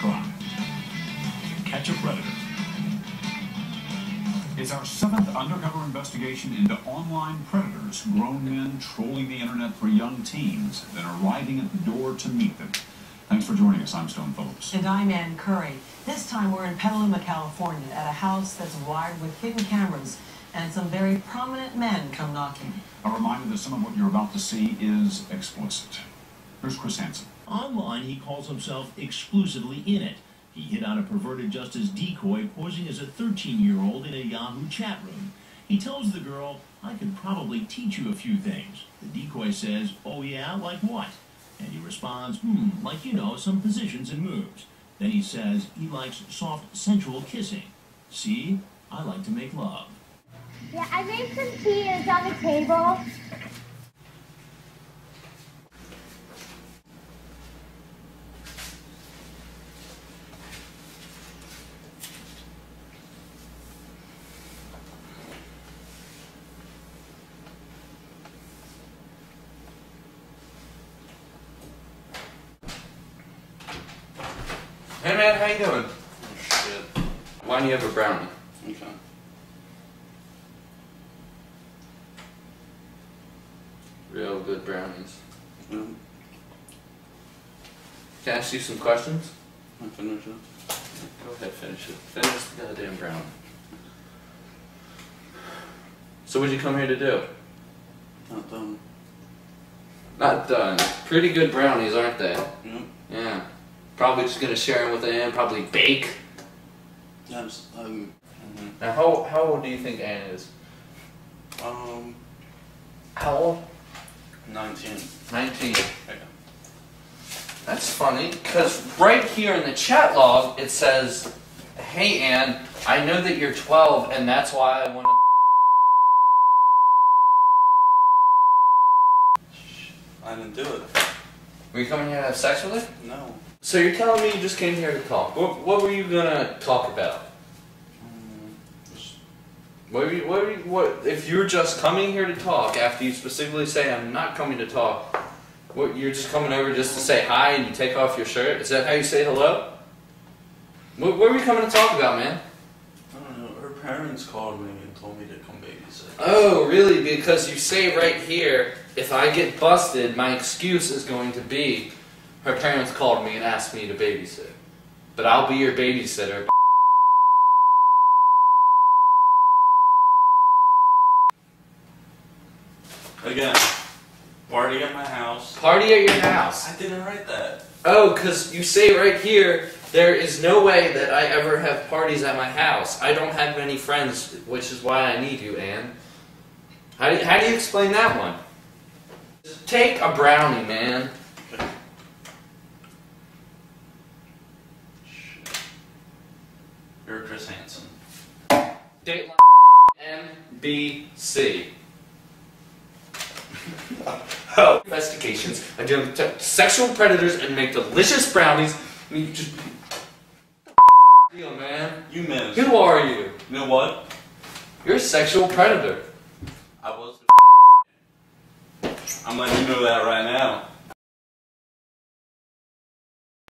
crime. Catch a Predator. It's our seventh undercover investigation into online predators, grown men trolling the internet for young teens, then arriving at the door to meet them. Thanks for joining us. I'm Stone Phillips. And I'm Ann Curry. This time we're in Petaluma, California, at a house that's wired with hidden cameras, and some very prominent men come knocking. A reminder that some of what you're about to see is explicit. Here's Chris Hansen. Online, he calls himself exclusively in it. He hit on a perverted justice decoy posing as a 13-year-old in a Yahoo chat room. He tells the girl, I can probably teach you a few things. The decoy says, oh yeah, like what? And he responds, hmm, like you know, some positions and moves. Then he says he likes soft, sensual kissing. See, I like to make love. Yeah, I made some tea it's on the table. Man, how you doing? Shit. Why don't you have a brownie? Okay. Real good brownies. Mm, Can I ask you some questions? I finish it. Go ahead, finish it. Finish the goddamn brownie. So what'd you come here to do? Not done. Not done. Pretty good brownies, aren't they? Yep. Yeah. Probably just gonna share them with Anne. probably bake. Yeah, just, um, mhm. Now how how old do you think Anne is? um, How old? 19. Nineteen. Yeah. That's funny, because right here in the chat log it says, Hey Ann, I know that you're 12 and that's why I want to. I didn't do it. Were you coming here to have sex with her? No. So you're telling me you just came here to talk. What, what were you gonna talk about? Um, What, were you, what, were you, what if you're just coming here to talk after you specifically say I'm not coming to talk? What you're just coming over just to say hi and you take off your shirt? Is that how you say hello? What, what were you coming to talk about, man? I don't know. Her parents called me and told me to come babysit. Oh, really? Because you say right here, if I get busted, my excuse is going to be her parents called me and asked me to babysit. But I'll be your babysitter. Again, party at my house. Party at your house. I didn't write that. Oh, because you say right here, there is no way that I ever have parties at my house. I don't have many friends, which is why I need you, Anne. How do you, how do you explain that one? Take a brownie, man. Okay. Shit. You're Chris Hansen. Dateline NBC. oh. Investigations with sexual predators and make delicious brownies. I mean, you just. Deal, man. You missed. Who are you? You know what? You're a sexual predator. I was. I'm letting you know that right now.